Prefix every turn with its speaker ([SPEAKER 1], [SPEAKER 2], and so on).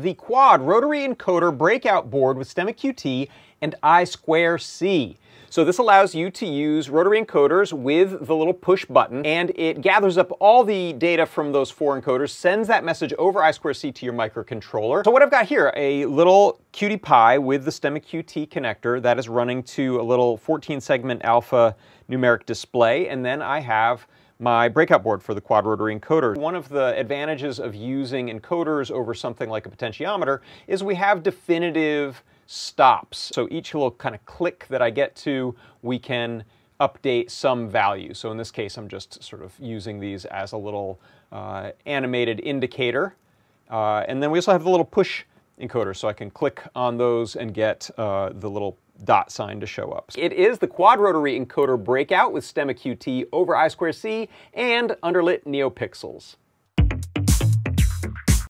[SPEAKER 1] The quad rotary encoder breakout board with STEMMA QT and I2C. So this allows you to use rotary encoders with the little push button, and it gathers up all the data from those four encoders, sends that message over I2C to your microcontroller. So what I've got here, a little QT Py with the STEMMA QT connector that is running to a little 14 segment alpha numeric display, and then I have my breakout board for the quad rotary encoder. One of the advantages of using encoders over something like a potentiometer is we have definitive stops. So each little kind of click that I get to, we can update some value. So in this case, I'm just sort of using these as a little uh, animated indicator. Uh, and then we also have the little push encoder, so I can click on those and get uh, the little dot sign to show up. It is the quad rotary encoder breakout with STEMMA QT over I2C and underlit NeoPixels.